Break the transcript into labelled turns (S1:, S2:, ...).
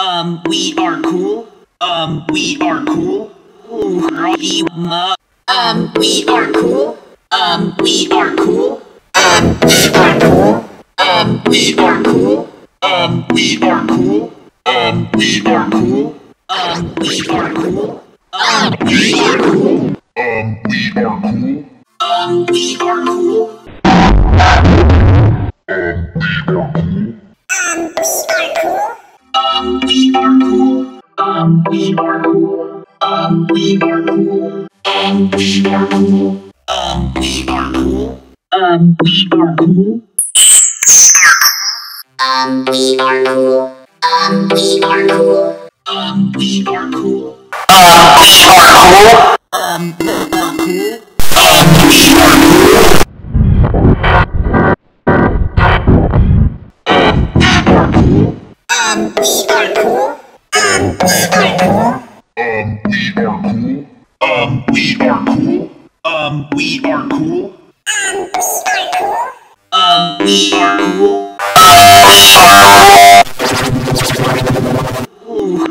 S1: Um, we are cool. Um, we are cool. Um, we are cool. Um, we are cool. Um, we are cool. Um, we are cool. Um, we are cool. Um, we are cool. Um, we are cool. Um, we are cool.
S2: Um, we are cool.
S1: Um, we are cool. Cool.
S2: Um, we are cool.
S1: Um, we are cool. Um, we are cool.
S2: Um, we are cool.
S1: Um, we are cool. Um, we are cool.
S3: Um, we are cool. Um, we are cool.
S1: Um, we are cool.
S3: Um, we are cool. Um, we are cool. Um, we are cool.
S2: Um, we are cool.
S1: Um, we are cool. Um, we are cool.
S3: Um, we are cool.
S1: Um, we are cool.
S3: Ooh,